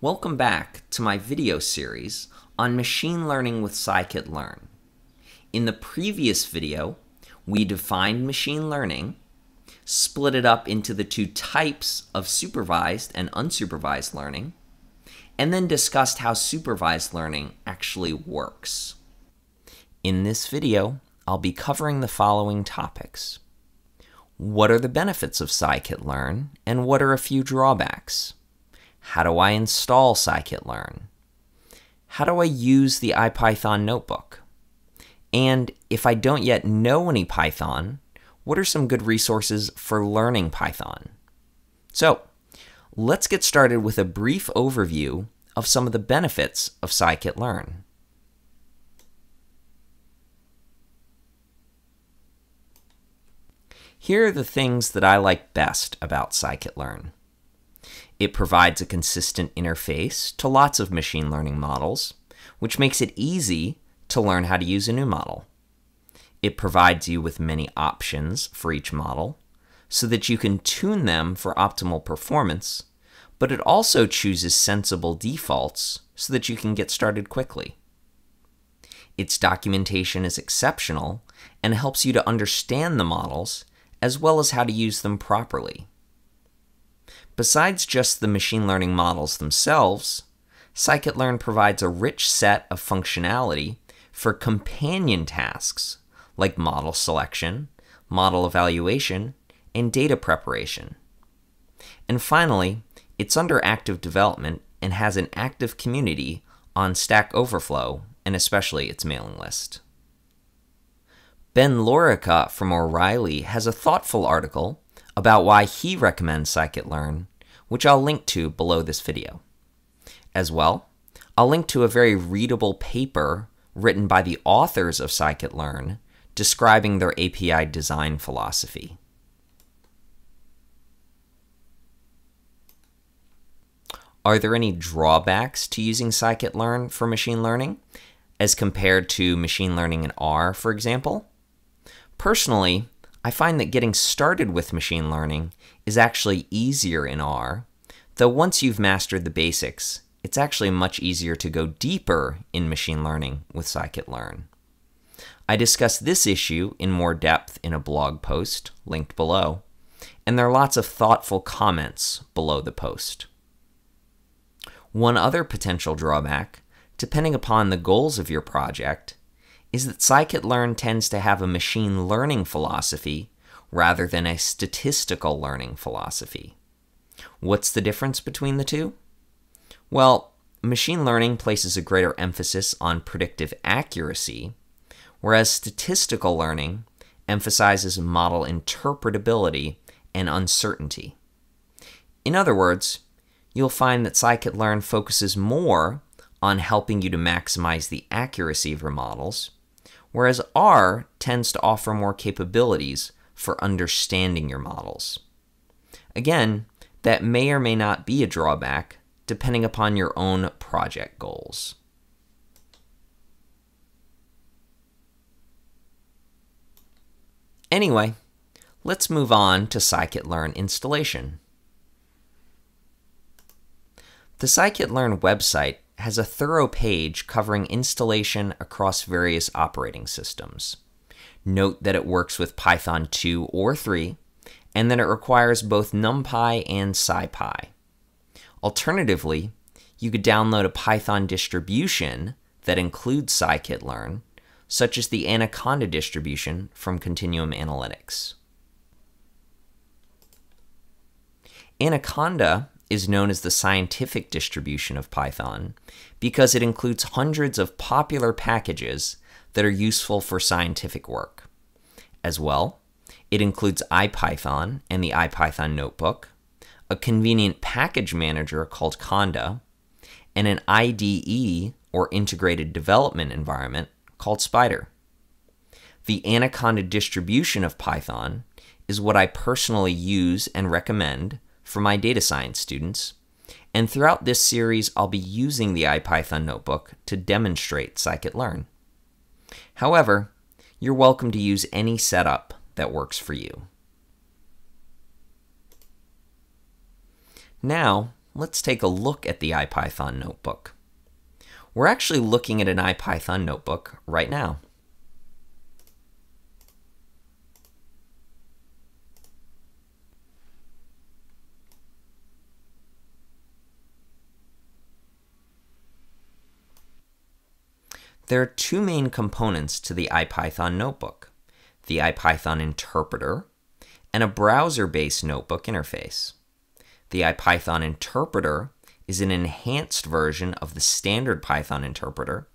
Welcome back to my video series on machine learning with scikit-learn. In the previous video, we defined machine learning, split it up into the two types of supervised and unsupervised learning, and then discussed how supervised learning actually works. In this video, I'll be covering the following topics. What are the benefits of scikit-learn, and what are a few drawbacks? How do I install scikit-learn? How do I use the IPython notebook? And if I don't yet know any Python, what are some good resources for learning Python? So, let's get started with a brief overview of some of the benefits of scikit-learn. Here are the things that I like best about scikit-learn. It provides a consistent interface to lots of machine learning models, which makes it easy to learn how to use a new model. It provides you with many options for each model so that you can tune them for optimal performance, but it also chooses sensible defaults so that you can get started quickly. Its documentation is exceptional and helps you to understand the models as well as how to use them properly. Besides just the machine learning models themselves, scikit-learn provides a rich set of functionality for companion tasks like model selection, model evaluation, and data preparation. And finally, it's under active development and has an active community on Stack Overflow and especially its mailing list. Ben Lorica from O'Reilly has a thoughtful article about why he recommends scikit-learn, which I'll link to below this video. As well, I'll link to a very readable paper written by the authors of scikit-learn describing their API design philosophy. Are there any drawbacks to using scikit-learn for machine learning as compared to machine learning in R, for example? Personally, I find that getting started with machine learning is actually easier in R, though once you've mastered the basics, it's actually much easier to go deeper in machine learning with scikit-learn. I discuss this issue in more depth in a blog post linked below, and there are lots of thoughtful comments below the post. One other potential drawback, depending upon the goals of your project, is that scikit-learn tends to have a machine learning philosophy rather than a statistical learning philosophy. What's the difference between the two? Well, machine learning places a greater emphasis on predictive accuracy, whereas statistical learning emphasizes model interpretability and uncertainty. In other words, you'll find that scikit-learn focuses more on helping you to maximize the accuracy of your models, whereas R tends to offer more capabilities for understanding your models. Again, that may or may not be a drawback depending upon your own project goals. Anyway, let's move on to scikit-learn installation. The scikit-learn website has a thorough page covering installation across various operating systems. Note that it works with Python 2 or 3, and that it requires both NumPy and SciPy. Alternatively, you could download a Python distribution that includes scikit-learn, such as the Anaconda distribution from Continuum Analytics. Anaconda is known as the scientific distribution of Python because it includes hundreds of popular packages that are useful for scientific work. As well, it includes IPython and the IPython notebook, a convenient package manager called Conda, and an IDE or integrated development environment called Spyder. The Anaconda distribution of Python is what I personally use and recommend for my data science students. And throughout this series, I'll be using the IPython notebook to demonstrate scikit-learn. However, you're welcome to use any setup that works for you. Now, let's take a look at the IPython notebook. We're actually looking at an IPython notebook right now. There are two main components to the IPython notebook the IPython interpreter and a browser based notebook interface. The IPython interpreter is an enhanced version of the standard Python interpreter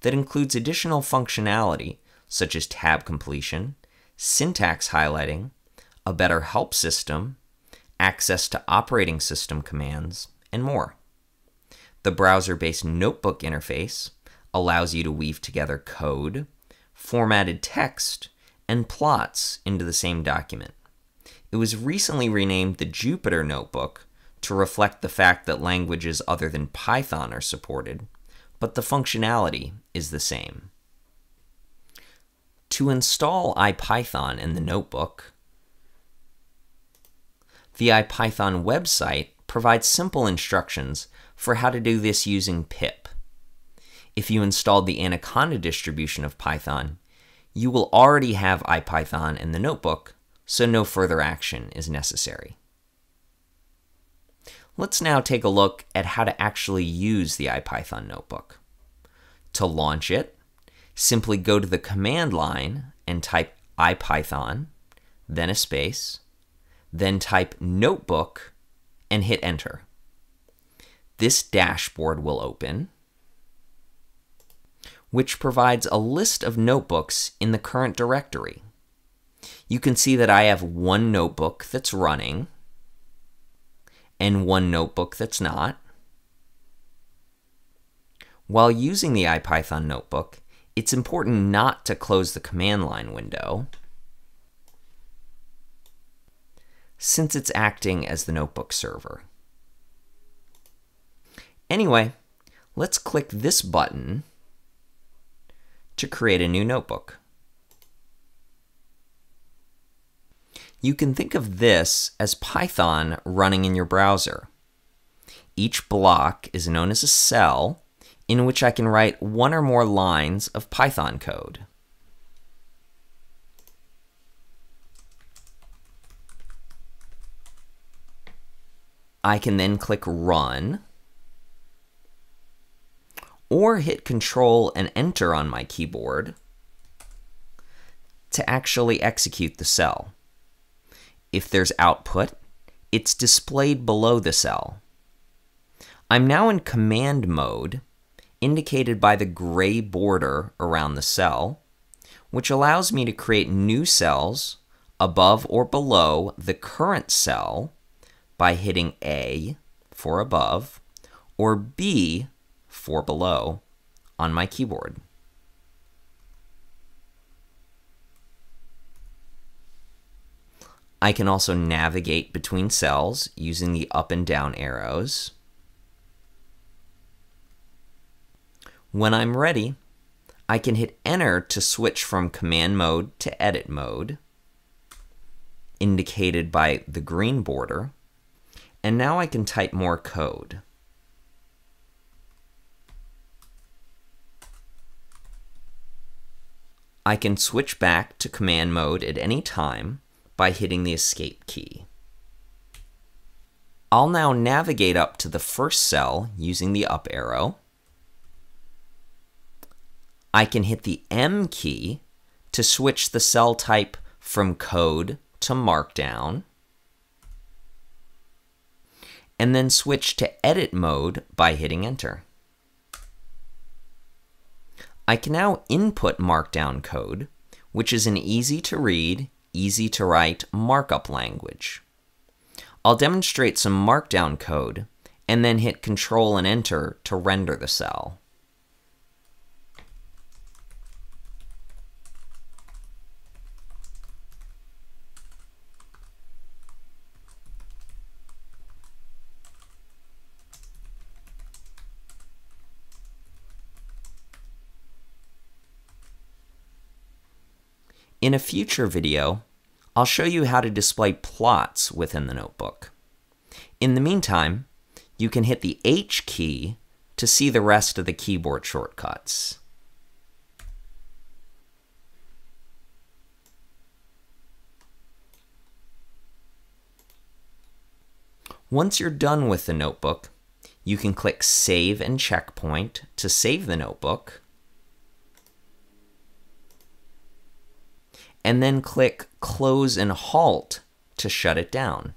that includes additional functionality such as tab completion, syntax highlighting, a better help system, access to operating system commands, and more. The browser based notebook interface allows you to weave together code, formatted text, and plots into the same document. It was recently renamed the Jupyter Notebook to reflect the fact that languages other than Python are supported, but the functionality is the same. To install IPython in the notebook, the IPython website provides simple instructions for how to do this using pip. If you installed the Anaconda distribution of Python, you will already have IPython in the notebook, so no further action is necessary. Let's now take a look at how to actually use the IPython notebook. To launch it, simply go to the command line and type IPython, then a space, then type notebook and hit enter. This dashboard will open which provides a list of notebooks in the current directory. You can see that I have one notebook that's running and one notebook that's not. While using the IPython notebook, it's important not to close the command line window since it's acting as the notebook server. Anyway, let's click this button to create a new notebook. You can think of this as Python running in your browser. Each block is known as a cell in which I can write one or more lines of Python code. I can then click Run or hit Control and Enter on my keyboard to actually execute the cell. If there's output, it's displayed below the cell. I'm now in command mode, indicated by the gray border around the cell, which allows me to create new cells above or below the current cell by hitting A for above or B for below on my keyboard. I can also navigate between cells using the up and down arrows. When I'm ready, I can hit enter to switch from command mode to edit mode, indicated by the green border, and now I can type more code. I can switch back to command mode at any time by hitting the escape key. I'll now navigate up to the first cell using the up arrow. I can hit the M key to switch the cell type from code to markdown, and then switch to edit mode by hitting enter. I can now input Markdown code, which is an easy to read, easy to write markup language. I'll demonstrate some Markdown code and then hit Control and Enter to render the cell. In a future video, I'll show you how to display plots within the notebook. In the meantime, you can hit the H key to see the rest of the keyboard shortcuts. Once you're done with the notebook, you can click Save and Checkpoint to save the notebook, and then click Close and Halt to shut it down.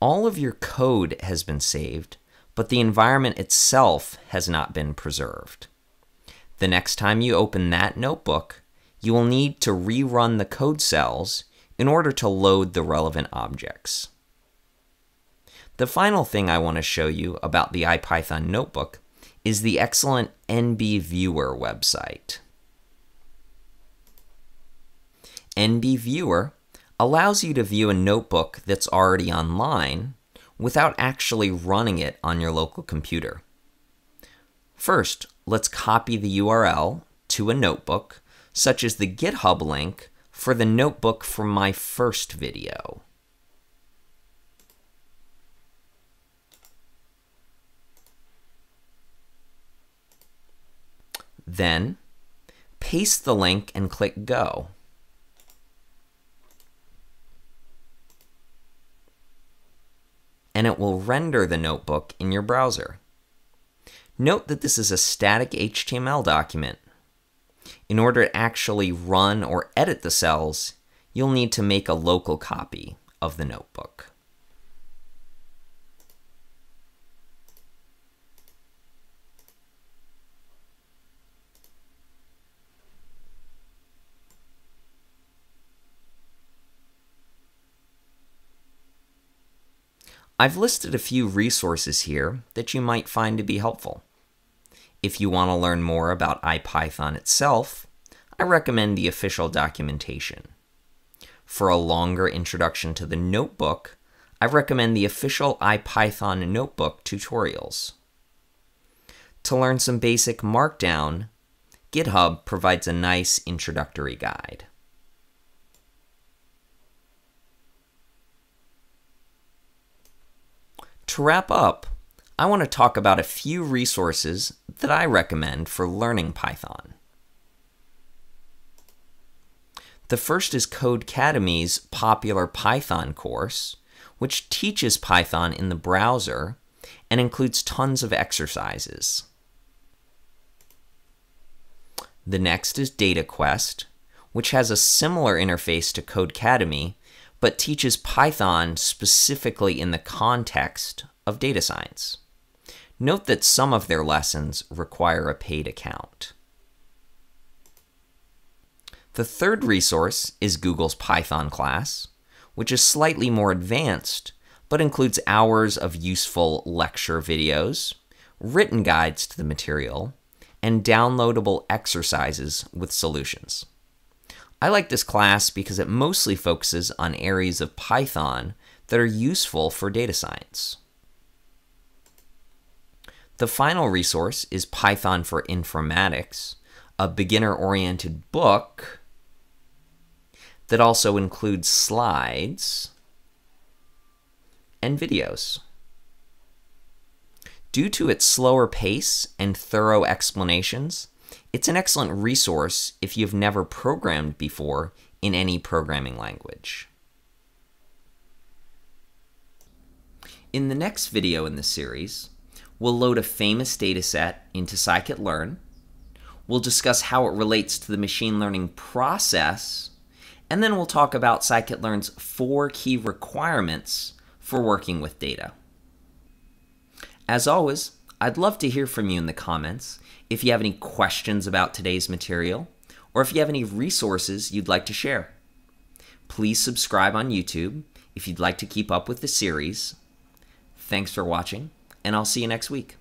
All of your code has been saved, but the environment itself has not been preserved. The next time you open that notebook, you will need to rerun the code cells in order to load the relevant objects. The final thing I want to show you about the IPython notebook is the excellent NB Viewer website. NB Viewer allows you to view a notebook that's already online without actually running it on your local computer. First, let's copy the URL to a notebook such as the GitHub link for the notebook from my first video. Then, paste the link and click Go. And it will render the notebook in your browser. Note that this is a static HTML document, in order to actually run or edit the cells, you'll need to make a local copy of the notebook. I've listed a few resources here that you might find to be helpful. If you want to learn more about IPython itself, I recommend the official documentation. For a longer introduction to the notebook, I recommend the official IPython notebook tutorials. To learn some basic Markdown, GitHub provides a nice introductory guide. To wrap up, I want to talk about a few resources that I recommend for learning Python. The first is Codecademy's popular Python course, which teaches Python in the browser and includes tons of exercises. The next is DataQuest, which has a similar interface to Codecademy, but teaches Python specifically in the context of data science. Note that some of their lessons require a paid account. The third resource is Google's Python class, which is slightly more advanced, but includes hours of useful lecture videos, written guides to the material, and downloadable exercises with solutions. I like this class because it mostly focuses on areas of Python that are useful for data science. The final resource is Python for Informatics, a beginner oriented book that also includes slides and videos. Due to its slower pace and thorough explanations, it's an excellent resource if you've never programmed before in any programming language. In the next video in the series, We'll load a famous dataset into scikit-learn. We'll discuss how it relates to the machine learning process. And then we'll talk about scikit-learn's four key requirements for working with data. As always, I'd love to hear from you in the comments if you have any questions about today's material or if you have any resources you'd like to share. Please subscribe on YouTube if you'd like to keep up with the series. Thanks for watching and I'll see you next week.